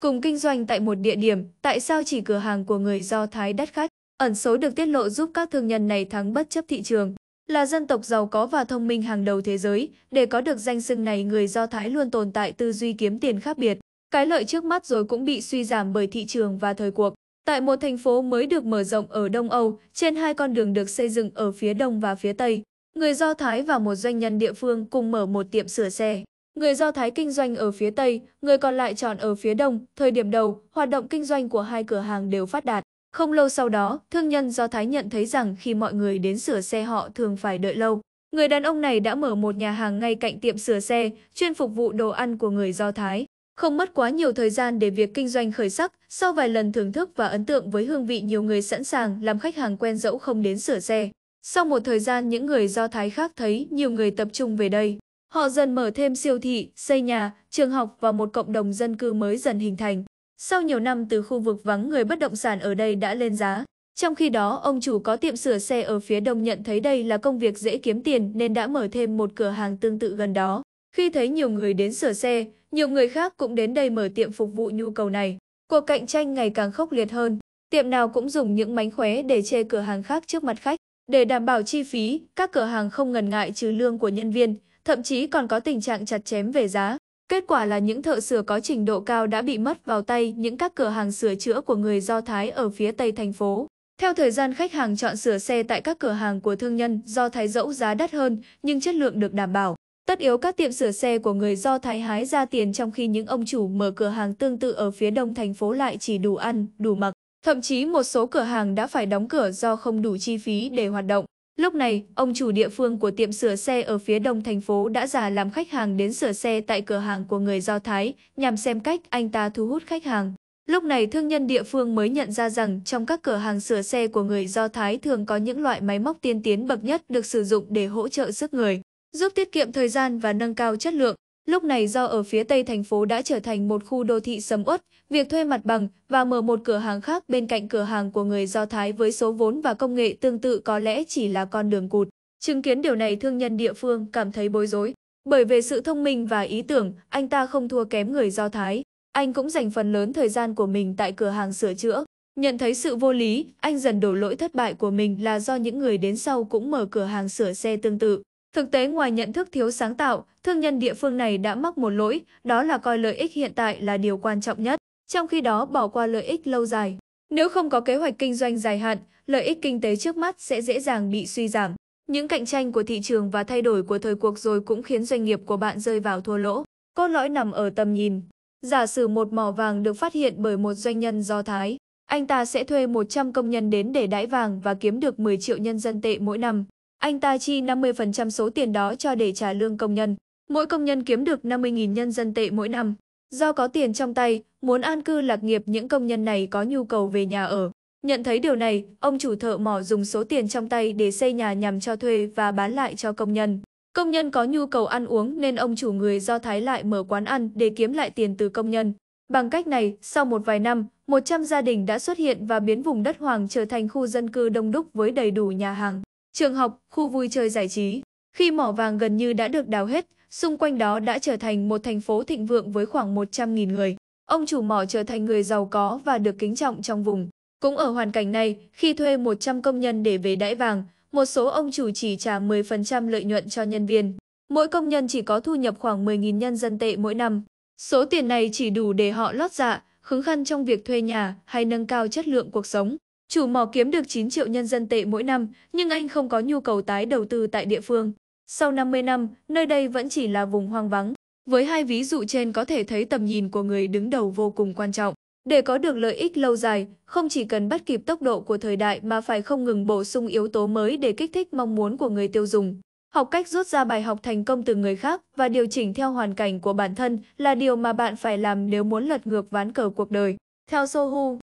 cùng kinh doanh tại một địa điểm, tại sao chỉ cửa hàng của người Do Thái đắt khách? Ẩn số được tiết lộ giúp các thương nhân này thắng bất chấp thị trường. Là dân tộc giàu có và thông minh hàng đầu thế giới, để có được danh xưng này người Do Thái luôn tồn tại tư duy kiếm tiền khác biệt. Cái lợi trước mắt rồi cũng bị suy giảm bởi thị trường và thời cuộc. Tại một thành phố mới được mở rộng ở Đông Âu, trên hai con đường được xây dựng ở phía đông và phía tây, người Do Thái và một doanh nhân địa phương cùng mở một tiệm sửa xe. Người Do Thái kinh doanh ở phía Tây, người còn lại chọn ở phía Đông. Thời điểm đầu, hoạt động kinh doanh của hai cửa hàng đều phát đạt. Không lâu sau đó, thương nhân Do Thái nhận thấy rằng khi mọi người đến sửa xe họ thường phải đợi lâu. Người đàn ông này đã mở một nhà hàng ngay cạnh tiệm sửa xe, chuyên phục vụ đồ ăn của người Do Thái. Không mất quá nhiều thời gian để việc kinh doanh khởi sắc, sau vài lần thưởng thức và ấn tượng với hương vị nhiều người sẵn sàng làm khách hàng quen dẫu không đến sửa xe. Sau một thời gian những người Do Thái khác thấy nhiều người tập trung về đây. Họ dần mở thêm siêu thị, xây nhà, trường học và một cộng đồng dân cư mới dần hình thành. Sau nhiều năm từ khu vực vắng người bất động sản ở đây đã lên giá. Trong khi đó, ông chủ có tiệm sửa xe ở phía đông nhận thấy đây là công việc dễ kiếm tiền nên đã mở thêm một cửa hàng tương tự gần đó. Khi thấy nhiều người đến sửa xe, nhiều người khác cũng đến đây mở tiệm phục vụ nhu cầu này. Cuộc cạnh tranh ngày càng khốc liệt hơn. Tiệm nào cũng dùng những mánh khóe để chê cửa hàng khác trước mặt khách. Để đảm bảo chi phí, các cửa hàng không ngần ngại trừ lương của nhân viên, thậm chí còn có tình trạng chặt chém về giá. Kết quả là những thợ sửa có trình độ cao đã bị mất vào tay những các cửa hàng sửa chữa của người Do Thái ở phía tây thành phố. Theo thời gian khách hàng chọn sửa xe tại các cửa hàng của thương nhân Do Thái dẫu giá đắt hơn nhưng chất lượng được đảm bảo. Tất yếu các tiệm sửa xe của người Do Thái hái ra tiền trong khi những ông chủ mở cửa hàng tương tự ở phía đông thành phố lại chỉ đủ ăn, đủ mặc. Thậm chí một số cửa hàng đã phải đóng cửa do không đủ chi phí để hoạt động. Lúc này, ông chủ địa phương của tiệm sửa xe ở phía đông thành phố đã giả làm khách hàng đến sửa xe tại cửa hàng của người Do Thái nhằm xem cách anh ta thu hút khách hàng. Lúc này thương nhân địa phương mới nhận ra rằng trong các cửa hàng sửa xe của người Do Thái thường có những loại máy móc tiên tiến bậc nhất được sử dụng để hỗ trợ sức người, giúp tiết kiệm thời gian và nâng cao chất lượng. Lúc này do ở phía tây thành phố đã trở thành một khu đô thị sầm uất, việc thuê mặt bằng và mở một cửa hàng khác bên cạnh cửa hàng của người Do Thái với số vốn và công nghệ tương tự có lẽ chỉ là con đường cụt. Chứng kiến điều này thương nhân địa phương cảm thấy bối rối. Bởi về sự thông minh và ý tưởng, anh ta không thua kém người Do Thái. Anh cũng dành phần lớn thời gian của mình tại cửa hàng sửa chữa. Nhận thấy sự vô lý, anh dần đổ lỗi thất bại của mình là do những người đến sau cũng mở cửa hàng sửa xe tương tự. Thực tế ngoài nhận thức thiếu sáng tạo, thương nhân địa phương này đã mắc một lỗi, đó là coi lợi ích hiện tại là điều quan trọng nhất, trong khi đó bỏ qua lợi ích lâu dài. Nếu không có kế hoạch kinh doanh dài hạn, lợi ích kinh tế trước mắt sẽ dễ dàng bị suy giảm. Những cạnh tranh của thị trường và thay đổi của thời cuộc rồi cũng khiến doanh nghiệp của bạn rơi vào thua lỗ. Cốt lõi nằm ở tầm nhìn. Giả sử một mỏ vàng được phát hiện bởi một doanh nhân Do Thái, anh ta sẽ thuê 100 công nhân đến để đãi vàng và kiếm được 10 triệu nhân dân tệ mỗi năm. Anh ta chi 50% số tiền đó cho để trả lương công nhân. Mỗi công nhân kiếm được 50.000 nhân dân tệ mỗi năm. Do có tiền trong tay, muốn an cư lạc nghiệp những công nhân này có nhu cầu về nhà ở. Nhận thấy điều này, ông chủ thợ mỏ dùng số tiền trong tay để xây nhà nhằm cho thuê và bán lại cho công nhân. Công nhân có nhu cầu ăn uống nên ông chủ người Do Thái lại mở quán ăn để kiếm lại tiền từ công nhân. Bằng cách này, sau một vài năm, 100 gia đình đã xuất hiện và biến vùng đất Hoàng trở thành khu dân cư đông đúc với đầy đủ nhà hàng trường học, khu vui chơi giải trí. Khi mỏ vàng gần như đã được đào hết, xung quanh đó đã trở thành một thành phố thịnh vượng với khoảng 100.000 người. Ông chủ mỏ trở thành người giàu có và được kính trọng trong vùng. Cũng ở hoàn cảnh này, khi thuê 100 công nhân để về đãi vàng, một số ông chủ chỉ trả 10% lợi nhuận cho nhân viên. Mỗi công nhân chỉ có thu nhập khoảng 10.000 nhân dân tệ mỗi năm. Số tiền này chỉ đủ để họ lót dạ, khứng khăn trong việc thuê nhà hay nâng cao chất lượng cuộc sống. Chủ mỏ kiếm được 9 triệu nhân dân tệ mỗi năm, nhưng anh không có nhu cầu tái đầu tư tại địa phương. Sau 50 năm, nơi đây vẫn chỉ là vùng hoang vắng. Với hai ví dụ trên có thể thấy tầm nhìn của người đứng đầu vô cùng quan trọng. Để có được lợi ích lâu dài, không chỉ cần bắt kịp tốc độ của thời đại mà phải không ngừng bổ sung yếu tố mới để kích thích mong muốn của người tiêu dùng. Học cách rút ra bài học thành công từ người khác và điều chỉnh theo hoàn cảnh của bản thân là điều mà bạn phải làm nếu muốn lật ngược ván cờ cuộc đời. Theo Sohu,